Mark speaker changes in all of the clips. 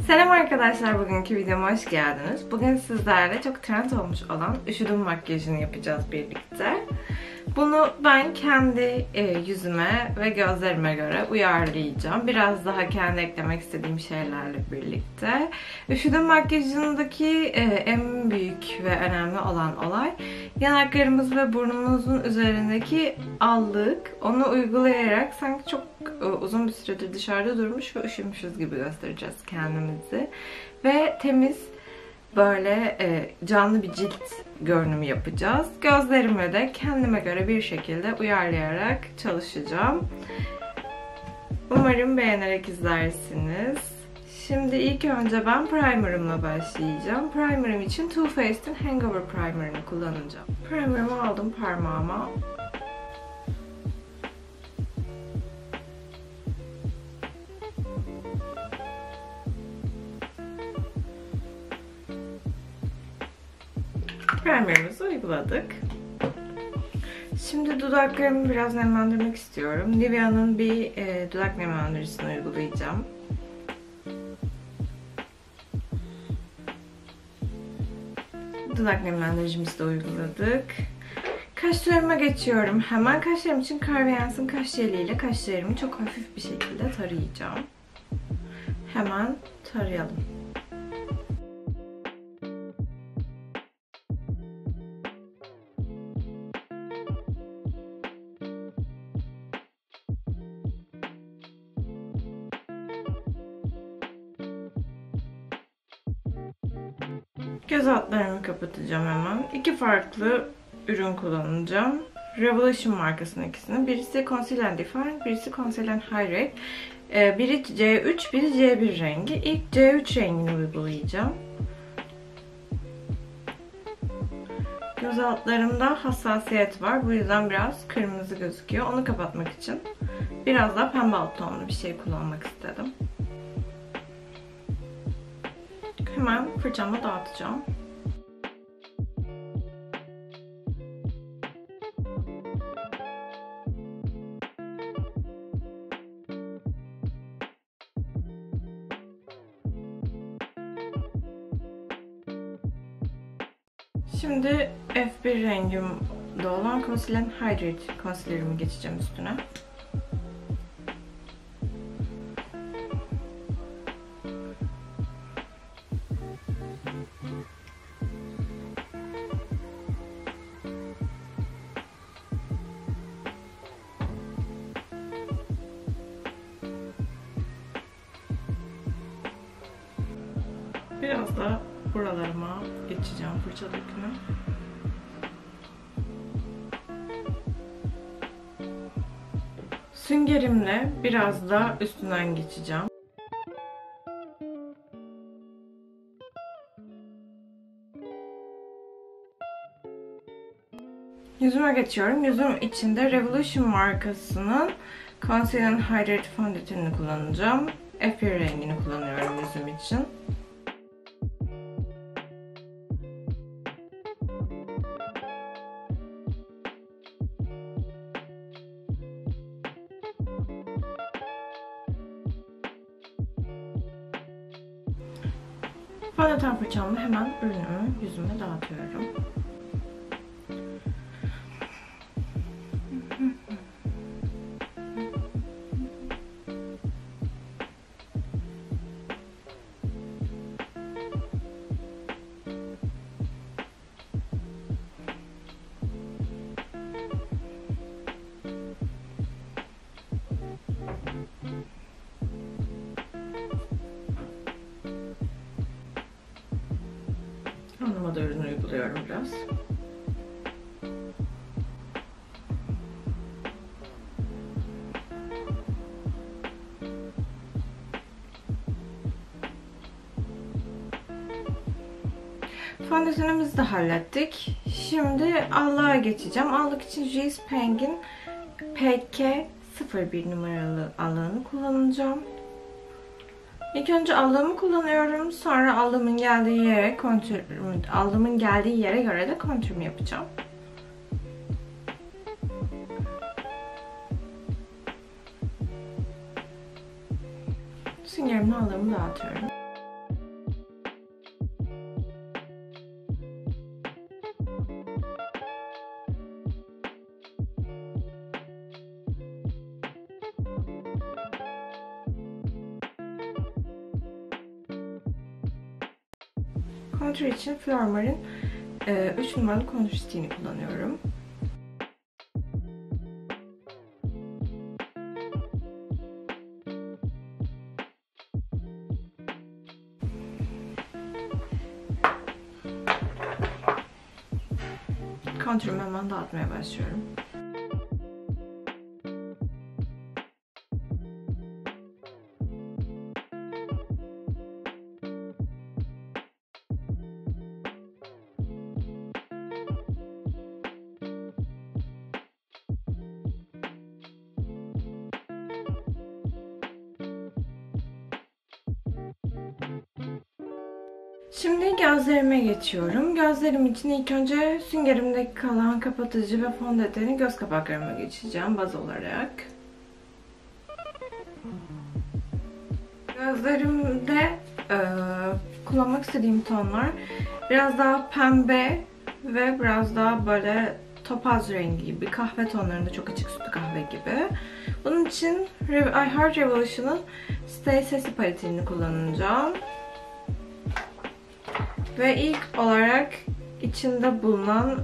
Speaker 1: Selam arkadaşlar, bugünkü videoma hoş geldiniz. Bugün sizlerle çok trend olmuş olan üşüdüm makyajını yapacağız birlikte. Bunu ben kendi e, yüzüme ve gözlerime göre uyarlayacağım. Biraz daha kendi eklemek istediğim şeylerle birlikte. Üşüdüm makyajındaki e, en büyük ve önemli olan olay yanaklarımız ve burnumuzun üzerindeki allık. Onu uygulayarak sanki çok e, uzun bir süredir dışarıda durmuş ve üşümüşüz gibi göstereceğiz kendimizi. Ve temiz böyle e, canlı bir cilt görünümü yapacağız. Gözlerimi de kendime göre bir şekilde uyarlayarak çalışacağım. Umarım beğenerek izlersiniz. Şimdi ilk önce ben primerımla başlayacağım. Primerım için Too Faced'in Hangover Primer'ını kullanacağım. Primerımı aldım parmağıma. Primerimizi uyguladık. Şimdi dudaklarımı biraz nemlendirmek istiyorum. Nivea'nın bir e, dudak nemlendiricisini uygulayacağım. Dudak nemlendiricimizi de uyguladık. Kaşlarıma geçiyorum. Hemen kaşlarım için Carve Yans'ın kaş jeliyle kaşlarımı çok hafif bir şekilde tarayacağım. Hemen tarayalım. Göz altlarımı kapatacağım hemen. İki farklı ürün kullanacağım. Revolution markasının ikisini. Birisi Conceal Define, birisi Conceal and Hydrate. Ee, biri C3, biri C1 rengi. İlk C3 rengini uygulayacağım. Göz altlarımda hassasiyet var. Bu yüzden biraz kırmızı gözüküyor. Onu kapatmak için biraz daha pembe alt tonlu bir şey kullanmak istedim. Hemen fırçamla dağıtacağım. Şimdi F1 rengimde olan Conceal Hydrate concealer'ımı geçeceğim üstüne. Süngerimle biraz da üstünden geçeceğim. Yüzüme geçiyorum. Yüzüm içinde Revolution markasının Conceal and Hydrate fondötenini kullanacağım. F1 rengini kullanıyorum yüzüm için. Fondöten fırçamla hemen ürünümü yüzüme dağıtıyorum. Alnıma da ürün uyguluyorum biraz. Fondötenimizi de hallettik. Şimdi allığa geçeceğim. Allık için Juice Peng'in PK 01 numaralı allığını kullanacağım. İlk önce allığımı kullanıyorum. Sonra allığımın geldiği yere kontür, allığımın geldiği yere göre de kontürümü yapacağım. Süngerimi allığımı dağıtıyorum. Kontür için Flormar'ın e, 3 numaralı kontür stiğini kullanıyorum. Kontürümü hemen dağıtmaya başlıyorum. Şimdi gözlerime geçiyorum. Gözlerim için ilk önce süngerimdeki kalan kapatıcı ve fondöteni göz kapaklarıma geçeceğim baz olarak. Gözlerimde e, kullanmak istediğim tonlar biraz daha pembe ve biraz daha böyle topaz rengi gibi, kahve tonlarında çok açık sütlü kahve gibi. Bunun için I Heart Revolution'ın Stay Sassy paletini kullanacağım. Ve ilk olarak içinde bulunan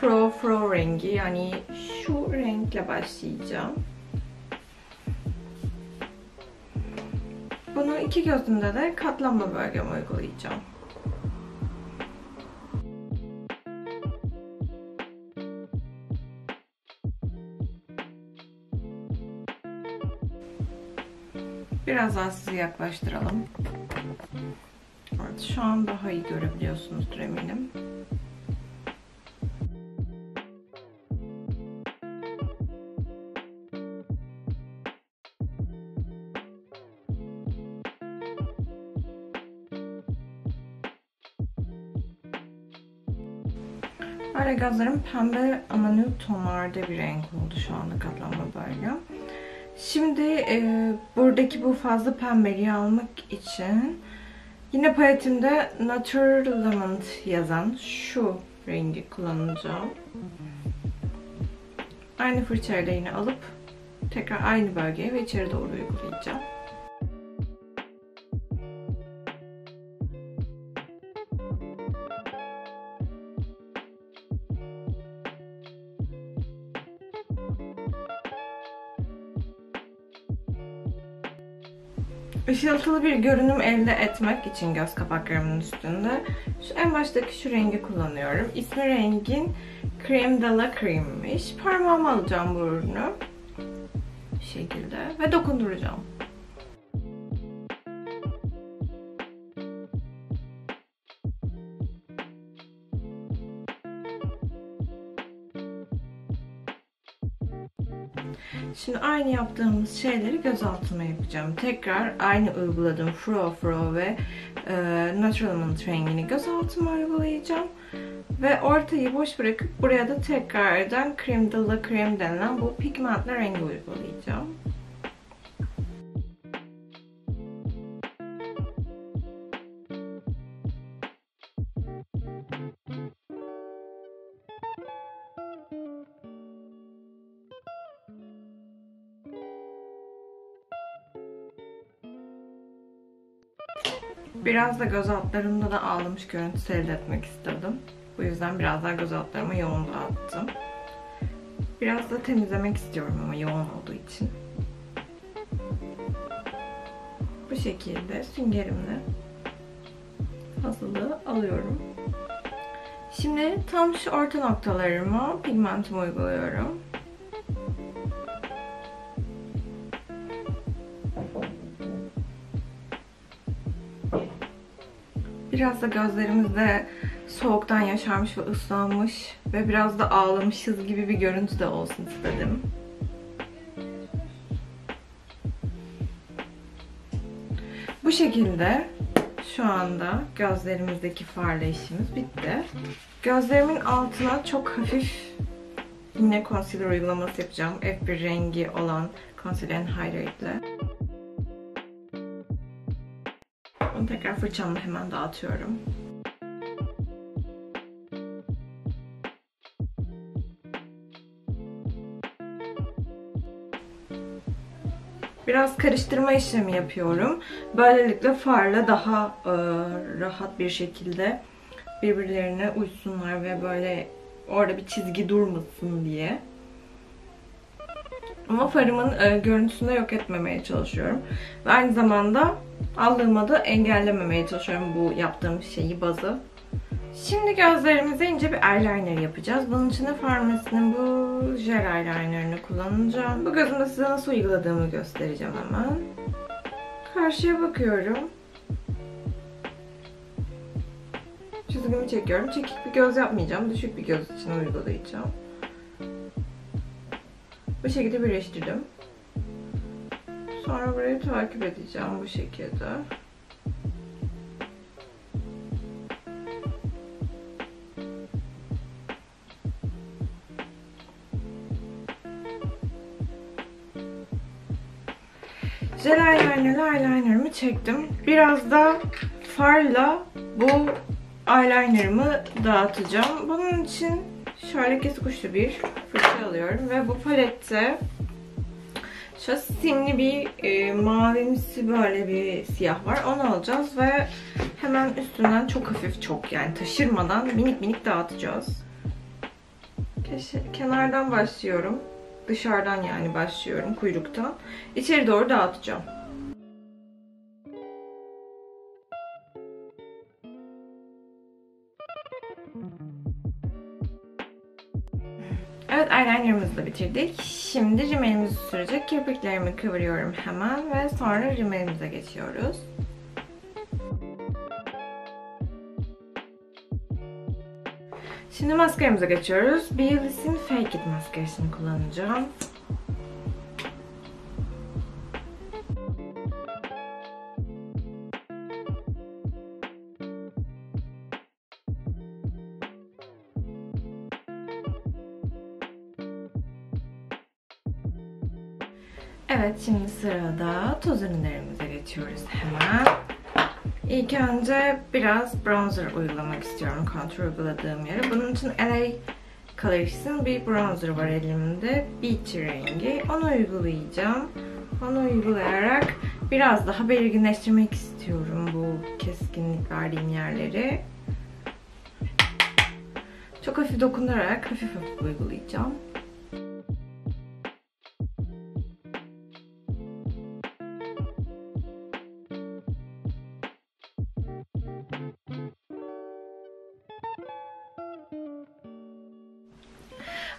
Speaker 1: Pro Fro rengi yani şu renkle başlayacağım. Bunu iki gözümde de katlanma bölgeme uygulayacağım. Biraz daha sizi yaklaştıralım. Evet, şu an daha iyi görebiliyorsunuzdur eminim. Böyle gözlerim pembe ama nude tonlarda bir renk oldu şu anda katlanma bölgem. Şimdi e, buradaki bu fazla pembeliği almak için yine paletimde Natural Element yazan şu rengi kullanacağım. Aynı fırçayla yine alıp tekrar aynı bölgeye ve içeri doğru uygulayacağım. Işıltılı bir görünüm elde etmek için göz kapaklarımın üstünde şu en baştaki şu rengi kullanıyorum. İsmi rengin Creme de la Creme'miş. Parmağıma alacağım bu ürünü. Bu şekilde ve dokunduracağım. Şimdi aynı yaptığımız şeyleri göz altıma yapacağım. Tekrar aynı uyguladığım Fro Fro ve e, Natural Element rengini göz altıma uygulayacağım. Ve ortayı boş bırakıp buraya da tekrardan Creme de la Creme denilen bu pigmentli rengi uygulayacağım. Biraz da göz altlarımda da ağlamış görüntüsü elde etmek istedim. Bu yüzden biraz daha göz altlarıma yoğun dağıttım. Biraz da temizlemek istiyorum ama yoğun olduğu için. Bu şekilde süngerimle hazırlığı alıyorum. Şimdi tam şu orta noktalarıma pigmentimi uyguluyorum. Biraz da gözlerimizde soğuktan yaşarmış ve ıslanmış ve biraz da ağlamışız gibi bir görüntü de olsun istedim. Bu şekilde şu anda gözlerimizdeki farla işimiz bitti. Gözlerimin altına çok hafif yine concealer uygulaması yapacağım. F1 rengi olan Concealer and Highlight ile. Bunu tekrar fırçamla hemen dağıtıyorum. biraz karıştırma işlemi yapıyorum. Böylelikle farla daha e, rahat bir şekilde birbirlerine uysunlar ve böyle orada bir çizgi durmasın diye. Ama farımın e, görüntüsünü yok etmemeye çalışıyorum. Ve aynı zamanda allığıma da engellememeye çalışıyorum bu yaptığım şeyi, bazı. Şimdi gözlerimize ince bir eyeliner yapacağız. Bunun için de Farmacy'nin bu jel eyelinerını kullanacağım. Bu gözümde size nasıl uyguladığımı göstereceğim hemen. Karşıya bakıyorum. Çizgimi çekiyorum. Çekik bir göz yapmayacağım. Düşük bir göz için uygulayacağım. Bu şekilde birleştirdim. Sonra burayı takip edeceğim bu şekilde. Jel eyeliner'la eyeliner'ımı çektim. Biraz da farla bu eyeliner'ımı dağıtacağım. Bunun için şöyle kesik uçlu bir fırça alıyorum ve bu palette şöyle simli bir e, mavimsi böyle bir siyah var. Onu alacağız ve hemen üstünden çok hafif çok yani taşırmadan minik minik dağıtacağız. Kenardan başlıyorum. Dışarıdan yani başlıyorum kuyruktan. İçeri doğru dağıtacağım. Eyelinerımızı da bitirdik. Şimdi rimelimizi sürecek kirpiklerimi kıvırıyorum hemen ve sonra rimelimize geçiyoruz. Şimdi maskaramıza geçiyoruz. Baileys'in Fake It maskarasını kullanacağım. Evet şimdi sırada toz ürünlerimize geçiyoruz hemen. İlk önce biraz bronzer uygulamak istiyorum kontrol uyguladığım yere. Bunun için LA Colors'ın bir bronzer var elimde. Beach rengi. Onu uygulayacağım. Onu uygulayarak biraz daha belirginleştirmek istiyorum bu keskinlik verdiğim yerleri. Çok hafif dokundurarak hafif hafif uygulayacağım.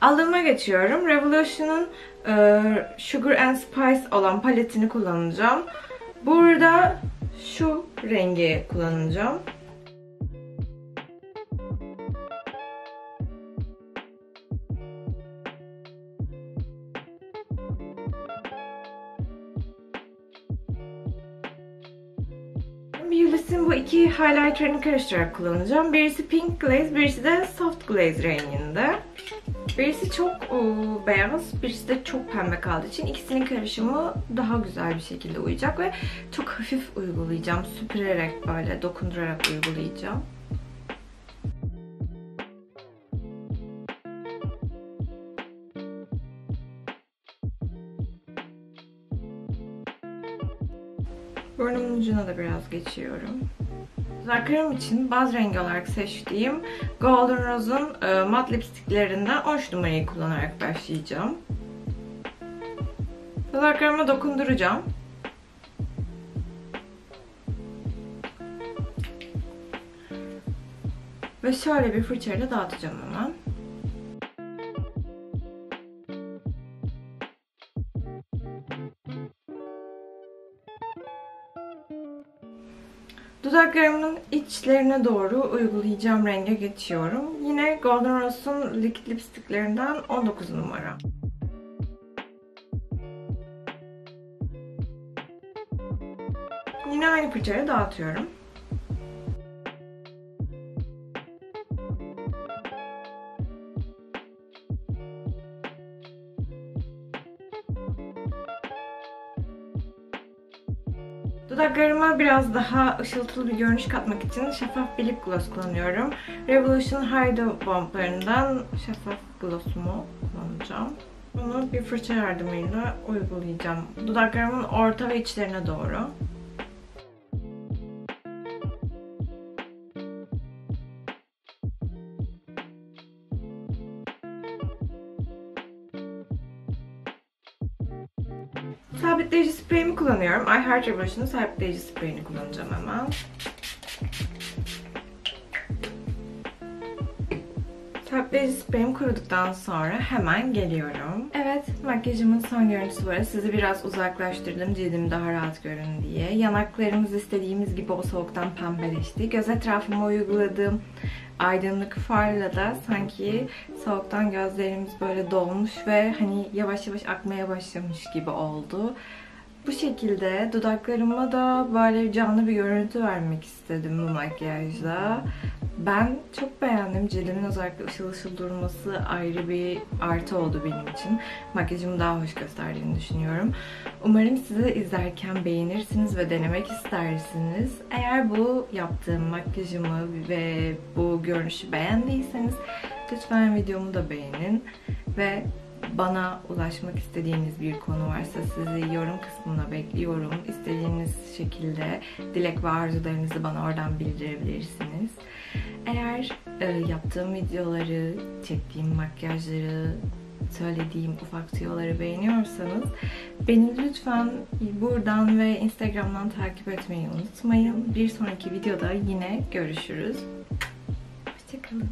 Speaker 1: Aldığıma geçiyorum. Revolution'un e, Sugar and Spice olan paletini kullanacağım. Burada şu rengi kullanacağım. Beauty's'in bu iki highlighter'ını karıştırarak kullanacağım. Birisi Pink Glaze, birisi de Soft Glaze renginde. Birisi çok o, e, beyaz, birisi de çok pembe kaldığı için ikisinin karışımı daha güzel bir şekilde uyacak ve çok hafif uygulayacağım. Süpürerek böyle dokundurarak uygulayacağım. Burnumun ucuna da biraz geçiyorum. Dudaklarım için baz rengi olarak seçtiğim Golden Rose'un e, mat lipstiklerinden 13 numarayı kullanarak başlayacağım. Dudaklarıma dokunduracağım. Ve şöyle bir fırçayla dağıtacağım hemen. Dudaklarımın içlerine doğru uygulayacağım renge geçiyorum. Yine Golden Rose'un Liquid Lipsticklerinden 19 numara. Yine aynı fırçayla dağıtıyorum. Dudaklarıma biraz daha ışıltılı bir görünüş katmak için şeffaf bir lip gloss kullanıyorum. Revolution Hydro Bomb'larından şeffaf glossumu kullanacağım. Bunu bir fırça yardımıyla uygulayacağım. Dudaklarımın orta ve içlerine doğru. Sabitleyici spreyimi kullanıyorum. Heart Revolution'un sabitleyici spreyini kullanacağım hemen. Sabitleyici spreyim kuruduktan sonra hemen geliyorum. Evet, makyajımın son görüntüsü böyle. Sizi biraz uzaklaştırdım cildim daha rahat görün diye. Yanaklarımız istediğimiz gibi o soğuktan pembeleşti. Göz etrafıma uyguladığım aydınlık farla da sanki soğuktan gözlerimiz böyle dolmuş ve hani yavaş yavaş akmaya başlamış gibi oldu. Bu şekilde dudaklarıma da böyle canlı bir görüntü vermek istedim bu makyajla. Ben çok beğendim. Cildimin özellikle ışıl ışıl durması ayrı bir artı oldu benim için. Makyajımı daha hoş gösterdiğini düşünüyorum. Umarım siz izlerken beğenirsiniz ve denemek istersiniz. Eğer bu yaptığım makyajımı ve bu görünüşü beğendiyseniz lütfen videomu da beğenin. Ve bana ulaşmak istediğiniz bir konu varsa sizi yorum kısmına bekliyorum. İstediğiniz şekilde dilek ve arzularınızı bana oradan bildirebilirsiniz. Eğer e, yaptığım videoları, çektiğim makyajları, söylediğim ufak tüyoları beğeniyorsanız beni lütfen buradan ve Instagram'dan takip etmeyi unutmayın. Bir sonraki videoda yine görüşürüz. Hoşçakalın.